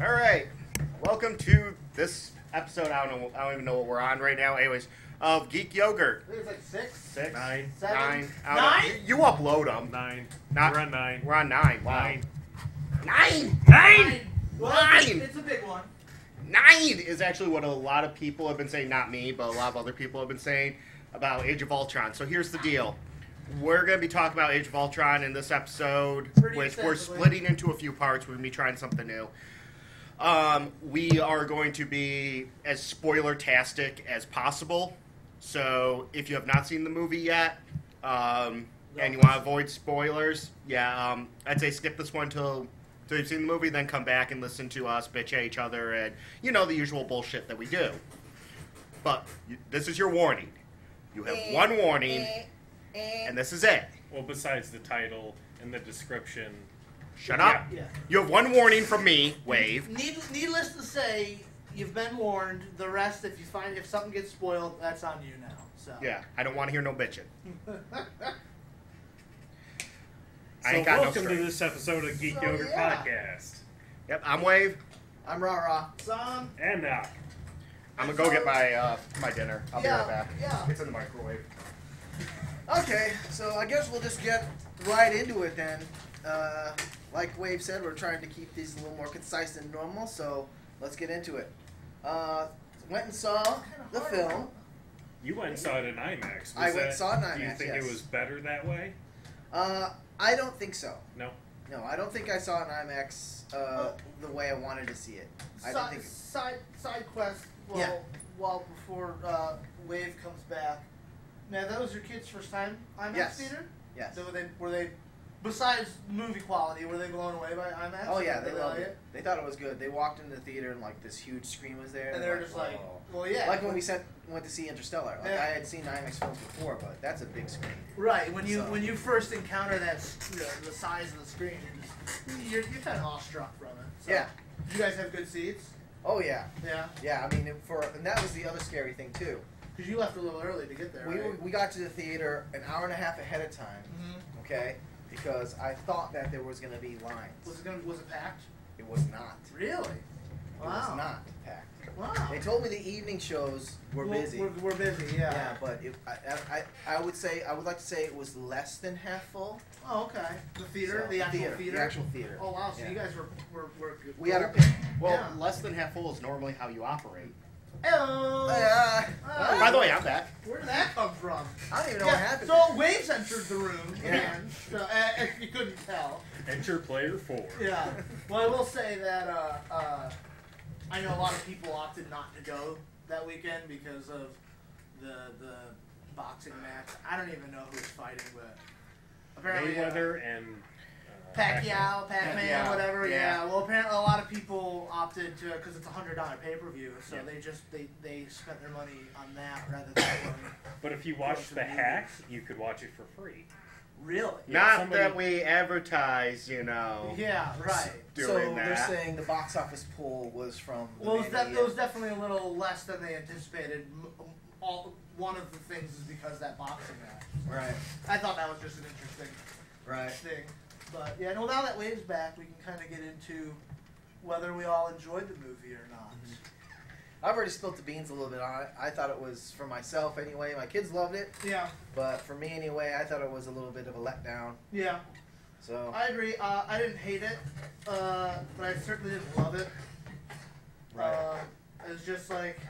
All right, welcome to this episode. I don't know. I don't even know what we're on right now. Anyways, of Geek Yogurt. I think it's like six. Six, Seven? nine. I don't know. Nine? You, you upload them. Nine. Not- We're on nine. We're on nine. Wow. Nine. Nine. Nine. Well, Nine. It's a big one. Nine is actually what a lot of people have been saying. Not me, but a lot of other people have been saying about Age of Ultron. So here's the deal. We're going to be talking about Age of Ultron in this episode, Pretty which we're extensively. splitting into a few parts. We're going to be trying something new. Um, we are going to be as spoiler-tastic as possible. So if you have not seen the movie yet, um, and you want to avoid spoilers, yeah, um, I'd say skip this one till, till you've seen the movie, then come back and listen to us bitch at each other and, you know, the usual bullshit that we do. But you, this is your warning. You have one warning, and this is it. Well, besides the title and the description. Shut up. Yeah. You have one warning from me, Wave. Need, needless to say, you've been warned. The rest, if you find if something gets spoiled, that's on you now. So. Yeah, I don't want to hear no bitching. I So ain't got no welcome to strength. this episode of Geek So, Yogurt yeah. Podcast. Yep, I'm Wave. I'm rah rah. Son. And now, I'm gonna go get my uh, my dinner. I'll Yeah, be right back. yeah. It's in the microwave. Okay, so I guess we'll just get right into it then. Uh, like Wave said, we're trying to keep these a little more concise than normal, so let's get into it. Uh, went and saw the film. you went and saw it in IMAX. Was I went and that- saw it in Do you think yes. it was better that way? Uh, I don't think so. No. No, I don't think I saw it in IMAX uh, the way I wanted to see it. I don't Side, think. side side quest. Well, Yeah. while before uh, Wave comes back. Now that was your kid's first time IMAX Yes. theater. Yes. So were they were they besides movie quality were they blown away by IMAX? Oh yeah, Did they loved like it. They thought it was good. They walked into the theater and like this huge screen was there, And they were like, just like, "Whoa." well, yeah. like when we sent, went to see Interstellar. Like Yeah. I had seen IMAX films before, but that's a big screen. Right when you So- when you first encounter that you know, the size of the screen, you're just you're, you're kind of awestruck from it. So, Yeah. Did you guys have good seats? Oh yeah, Yeah. yeah. I mean, for and that was the other scary thing too. Because you left a little early to get there. We, right? we got to the theater an hour and a half ahead of time, Mhm. okay? Because I thought that there was going to be lines. Was it gonna was it packed? It was not. Really? It Wow. was not packed. Wow. They told me the evening shows were busy. We're, we're busy. Yeah. yeah, but it, I, I, I would say I would like to say it was less than half full. Oh, okay. The theater, So, the actual theater, theater. the actual theater. Oh wow. So Yeah. you guys were were, were good. We had our. Well, Yeah. less than half full is normally how you operate. Hello. Uh, Oh. By the way, I'm back. Where did that come from? I don't even know yeah, what happened. So Waves entered the room, Yeah. and so, uh, if you couldn't tell. Enter player four. Yeah. Well, I will say that uh, uh, I know a lot of people opted not to go that weekend because of the the boxing match. I don't even know who's fighting, but apparently uh, Mayweather and uh, Pacquiao, Pac-Man, Pacquiao, whatever. Yeah. yeah. Well, apparently a lot of people opted to because it's a hundred dollar pay per view, so Yeah. they just they they spent their money on that rather than going. But if you watch the hack, you could watch it for free. Really? Yeah, Not somebody- that we advertise, you know. Yeah. Right. so doing they're saying the box office pull was from. The Well, it was, Mania. def- it was definitely a little less than they anticipated. All one of the things is because that boxing match. right, I thought that was just an interesting right. thing. But yeah, well, now that Wave's back, we can kind of get into whether we all enjoyed the movie or not. I've already spilt the beans a little bit on it. I thought it was for myself anyway. My kids loved it, Yeah, but for me anyway, I thought it was a little bit of a letdown. yeah, So I agree. Uh, I didn't hate it, uh, but I certainly didn't love it. right, Uh, it's just like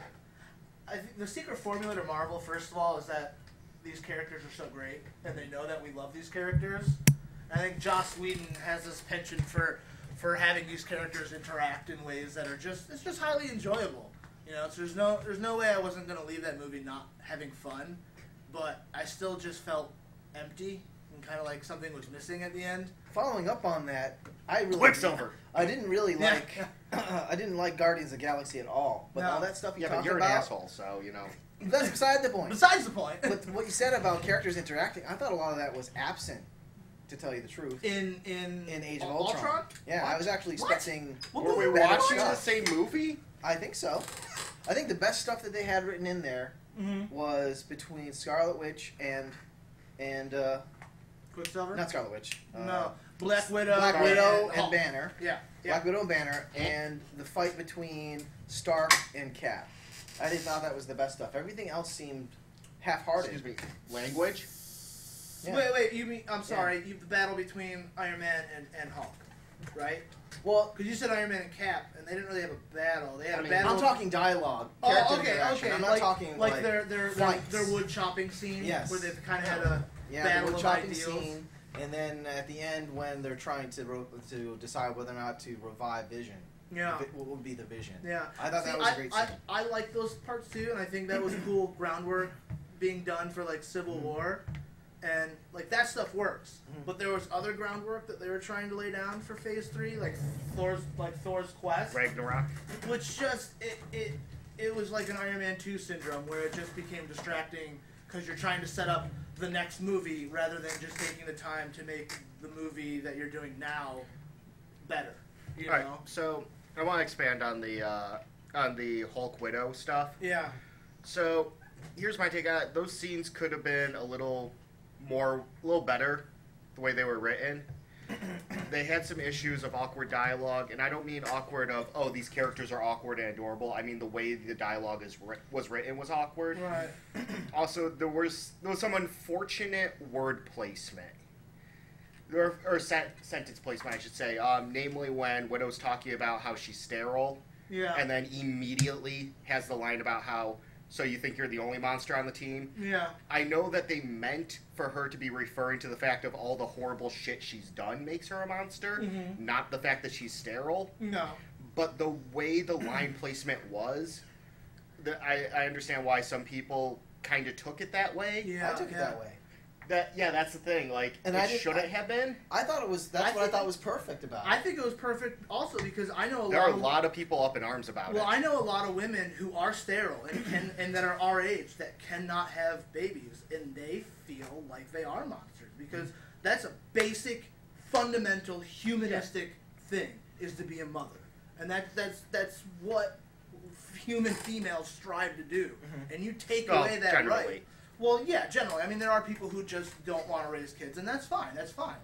I think the secret formula to Marvel, first of all, is that these characters are so great, and they know that we love these characters. I think Joss Whedon has this penchant for for having these characters interact in ways that are just it's just highly enjoyable. You know, so there's no there's no way I wasn't gonna leave that movie not having fun, but I still just felt empty and kind of like something was missing at the end. following up on that, I really Quicksilver. I didn't really Yeah. like. I didn't like Guardians of the Galaxy at all. But No. all that stuff you Yeah, but you're an asshole, so you know. that's beside the point. Besides the point, but what you said about characters interacting, I thought a lot of that was absent. To tell you the truth, in in in Age of Ul- Ultron. Yeah, I was actually expecting. What Were we watching the same movie? I think so. I think the best stuff that they had written in there Mm-hmm. was between Scarlet Witch and and uh, Quicksilver. not Scarlet Witch. Uh, no, Black Widow, Black and Widow and. Banner. Yeah, yeah. Black Widow and Banner, and the fight between Stark and Cap. I did thought that was the best stuff. Everything else seemed half-hearted. Excuse me. Language. Yeah. Wait, wait. You mean? I'm sorry. You, the battle between Iron Man and, and Hulk, right? Well, Because you said Iron Man and Cap, and they didn't really have a battle. They had I a mean, battle. I'm talking dialogue, Oh, okay, okay. I'm not like, talking like, like, their their their, their wood chopping scene, Yes. where they kind of had a yeah, battle the wood chopping ideals. scene, and then at the end when they're trying to ro- to decide whether or not to revive Vision. yeah. What would be the Vision? Yeah, I thought See, that was a I, great I, scene. I like those parts too, and I think that was cool groundwork being done for like Civil Mm-hmm. War, and like that stuff works. Mhm. But there was other groundwork that they were trying to lay down for Phase Three, like Thor's like Thor's quest, Ragnarok. which just it it it was like an Iron Man Two syndrome where it just became distracting because you're trying to set up the next movie rather than just taking the time to make the movie that you're doing now better. You know? All right. So I want to expand on the uh, on the Hulk Widow stuff. Yeah. So here's my take on it. Those scenes could have been a little more, a little better, the way they were written. they had some issues of awkward dialogue, and I don't mean awkward of oh these characters are awkward and adorable. I mean the way the dialogue is ri- was written was awkward. Right. Also, there was there was some unfortunate word placement. Or, or sen- sentence placement, I should say. Um, namely, when Widow's talking about how she's sterile, Yeah. and then immediately has the line about how so you think you're the only monster on the team yeah. i know that they meant for her to be referring to the fact of all the horrible shit she's done makes her a monster Mhm. not the fact that she's sterile No. but the way the line placement was the, I, I understand why some people kind of took it that way Yeah. I took it that way. That yeah that's the thing like And it I did- shouldn't I- have been I thought it was. That's I what I thought was perfect about it. I think it was perfect also because I know a there lot are a of lot of people up in arms about well, it Well, I know a lot of women who are sterile and can and that are our age that cannot have babies and they feel like they are monsters because that's a basic fundamental humanistic thing is to be a mother. And that that's that's what human females strive to do. Mhm. And you take Well, away that generally. right. Well, yeah, generally. I mean, there are people who just don't want to raise kids, and that's fine. That's fine.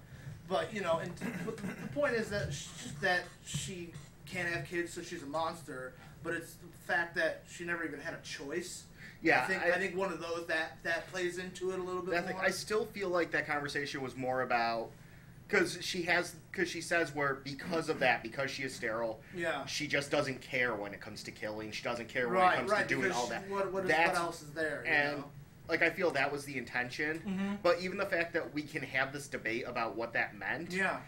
But you know, and but the, point is that sh that she can't have kids, so she's a monster. But it's the fact that she never even had a choice. yeah I think I, think one of those that that plays into it a little bit thing, more. I still feel like that conversation was more about because she has because she says where because of that because she is sterile yeah. she just doesn't care when it comes to killing she doesn't care when it comes right. to doing all that What, what, is, what else is there? You and know? Like I feel that was the intention Mhm. but even the fact that we can have this debate about what that meant yeah,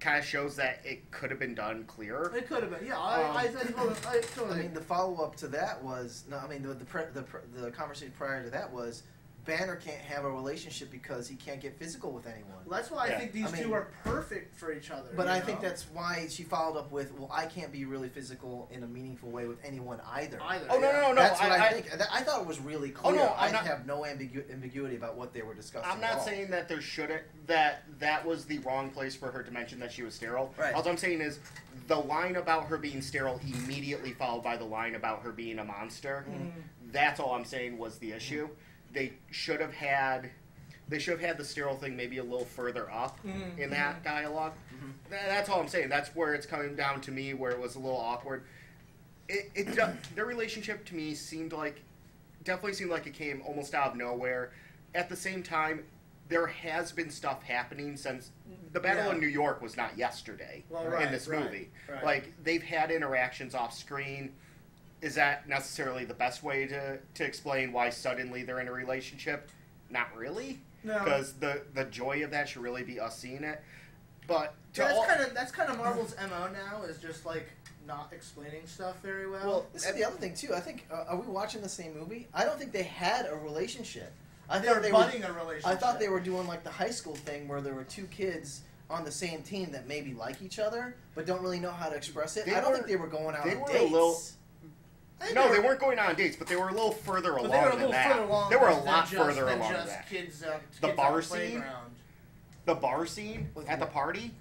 kind of shows that it could have been done clearer it could have been. Yeah, I, Um, I, I, totally- I, totally. I mean, the follow up to that was no. I mean, the the, pre, the pre, the conversation prior to that was Banner can't have a relationship because he can't get physical with anyone. well, that's why I think these I mean- two are perfect for each other. But I know? think that's why she followed up with, "Well, I can't be really physical in a meaningful way with anyone either." either. oh no yeah. no no That's I, what I, I- think. That- I thought it was really clear. Oh, no, I'm I not- have no ambigu- ambiguity about what they were discussing. I'm at not all. saying that there shouldn't that that was the wrong place for her to mention that she was sterile. Right. All I'm saying is the line about her being sterile immediately followed by the line about her being a monster. Mm-hmm. That's all I'm saying was the issue. They should have had they should have had the sterile thing maybe a little further up Mhm, in that dialog Mhm. That's all I'm saying. That's where it's coming down to me where it was a little awkward. It, it their relationship to me seemed like definitely seemed like it came almost out of nowhere. At the same time, there has been stuff happening since the Battle Yeah. of New York was not yesterday Well, in right, this right, movie. right. Like they've had interactions off screen. Is that necessarily the best way to, to explain why suddenly they're in a relationship? Not really, No. because the the joy of that should really be us seeing it. But to Yeah, all, that's kind of that's kind of Marvel's mo now is just like not explaining stuff very well. Well, This is the other thing too. I think uh, are we watching the same movie? I don't think they had a relationship. I they're thought they budding were. a relationship. I thought they were doing like the high school thing where there were two kids on the same team that maybe like each other but don't really know how to express it. They I don't were- think they were going out they on were a dates. little- I think no, they were- weren't going on dates, but they were a little further along they were a than little that. further along. they were a lot just, further than along just than that. Kids, uh, The kids bar on the scene? playground. The bar scene With at the party,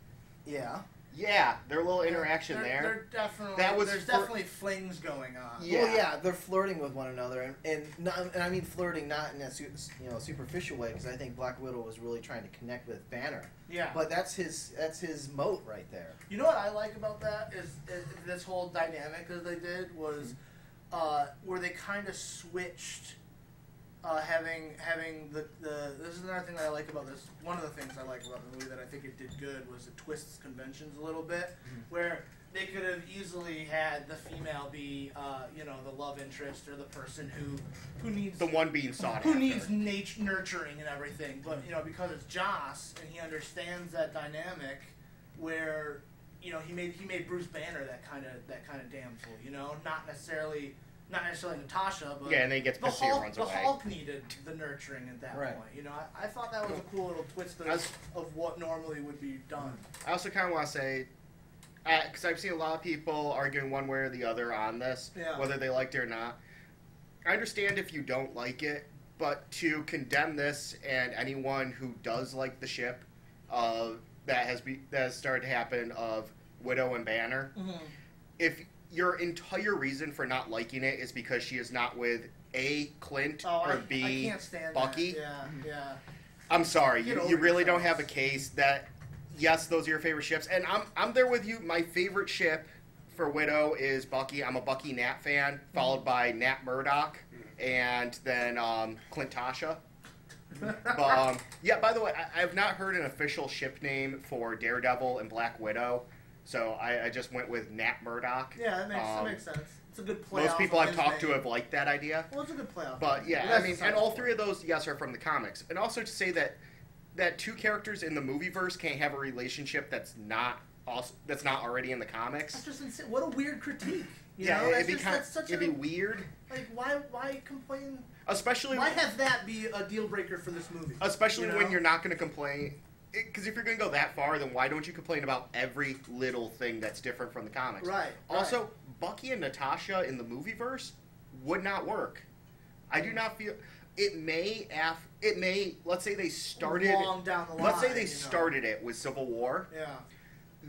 Yeah. Yeah, their little interaction They're- there. They're definitely That was there's for- definitely flings going on. Yeah. Well, yeah, they're flirting with one another, and and, not, and I mean flirting not in a su- you know superficial way because I think Black Widow was really trying to connect with Banner, Yeah. but that's his that's his moat right there. You know what I like about that is, is this whole dynamic that they did was uh, where they kind of switched uh, having having the, the this is another thing that I like about this. One of the things I like about the movie that I think it did good was it twists conventions a little bit, where they could have easily had the female be uh, you know the love interest or the person who who needs the one being sought who after. needs nat- nurturing and everything. But you know, because it's Joss and he understands that dynamic, where you know he made he made Bruce Banner that kind of that kind of damsel. You know, not necessarily not necessarily Natasha, but Yeah, and then he gets the pissy and Hulk. runs the away. Hulk needed the nurturing at that Right. point. You know, I, I thought that was a cool little twist of, was- of what normally would be done. I also kind of want to say, because I've seen a lot of people arguing one way or the other on this, Yeah. whether they liked it or not. I understand if you don't like it, but to condemn this and anyone who does like the ship, uh, that has be that has started to happen of Widow and Banner, mm-hmm. if your entire reason for not liking it is because she is not with a Clint Oh, or B I can't stand Bucky, That. Yeah, yeah. I'm sorry, you, you really don't have a case that yes, those are your favorite ships, and I'm I'm there with you. My favorite ship for Widow is Bucky. I'm a Bucky Nat fan, followed mm-hmm. by Nat Murdoch, mm-hmm. and then um, Clintasha. Um, yeah, by the way, I, I have not heard an official ship name for Daredevil and Black Widow, so I, I just went with Nat Murdoch. Yeah, that makes Um, that makes sense. It's a good play. Most people I've talked to have liked that idea. Well, it's a good playoff. But yeah, I mean, and all three of those, yes, are from the comics. And also to say that that two characters in the movie verse can't have a relationship that's not also that's not already in the comics. That's just insane. What a weird critique. You yeah, know? it'd that's be just, kind, it'd a, be weird, like why why complain? Especially Why have that be a deal breaker for this movie? especially you know? when you're not going to complain. Because if you're going to go that far, then why don't you complain about every little thing that's different from the comics? Right. Also, Bucky and Natasha in the movie verse would not work. I do not feel it may af it may let's say they started long down the line. let's say they you know. started it with Civil War, Yeah.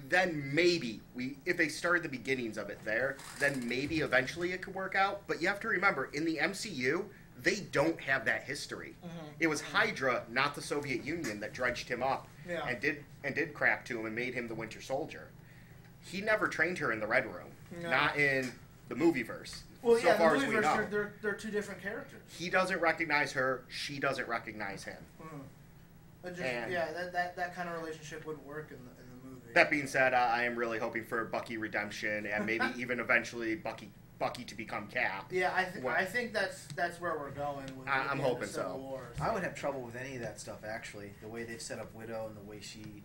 then maybe we if they started the beginnings of it there, then maybe eventually it could work out. But you have to remember in the MCU, they don't have that history. Mm-hmm. It was Hydra, not the Soviet Union, that dredged him up Yeah. and did and did crap to him and made him the Winter Soldier. He never trained her in the Red Room, No. not in the movie verse. Well, so yeah, far the as movie we verse, know, they're, they're they're two different characters. he doesn't recognize her. She doesn't recognize him. It just, And- yeah, that, that that kind of relationship wouldn't work in the in the movie. That being said, uh, I am really hoping for Bucky redemption and maybe even eventually Bucky Bucky to become Cap. yeah, I th- Well- I think that's that's where we're going with. I- with I'm the end of hoping so. War. I would have trouble with any of that stuff actually. The way they've set up Widow and the way she,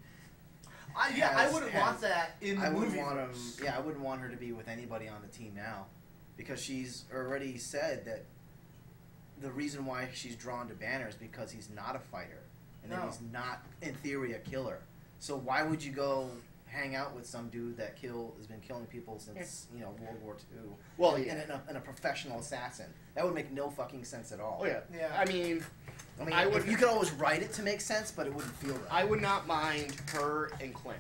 I, yeah, I wouldn't has- want that in the I wouldn't movie. want him. Yeah, I wouldn't want her to be with anybody on the team now, because she's already said that the reason why she's drawn to Banner is because he's not a fighter, and that he's not, in theory, a killer. So why would you go hang out with some dude that kill has been killing people since you know World War II? Well, and, yeah. and, a, and a professional assassin. That would make no fucking sense at all. Oh yeah. Yeah. I mean, I mean, I I would- you could always write it to make sense, but it wouldn't feel right. I would not mind her and Clint.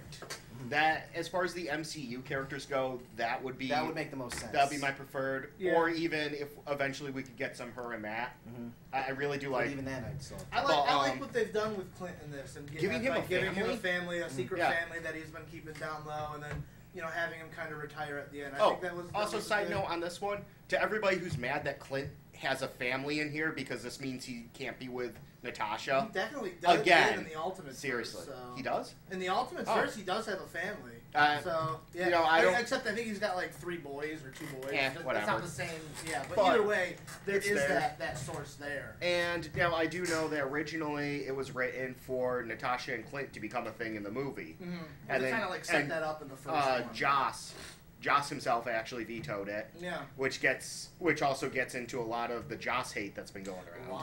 That, as far as the MCU characters go, that would be that would make the most sense. that'd be my preferred. Yeah. Or even if eventually we could get some her and Matt. Mhm. I, I really do But like. even then, I'd still. I like Well, I like um, what they've done with Clint in this and gi- Giving him a giving him a family? family, a secret Yeah. family that he's been keeping down low, and then you know having him kind of retire at the end. I oh, think that was that also was side good. note on this one to everybody who's mad that Clint has a family in here because this means he can't be with Natasha. He definitely does Again, in the Ultimate Seriously, verse, so. he does. In the Ultimate Oh. verse, he does have a family. Uh, so yeah, you know, I don't- except I think he's got like three boys or two boys. Eh, It's- It's not the same. Yeah, but, But either way, there is there. that that source there. And now I do know that originally it was written for Natasha and Clint to become a thing in the movie. Mm-hmm. And they then- kind of like set and, that up in the first Uh, one. Joss, Joss himself actually vetoed it, Yeah. which gets which also gets into a lot of the Joss hate that's been going around. Wow.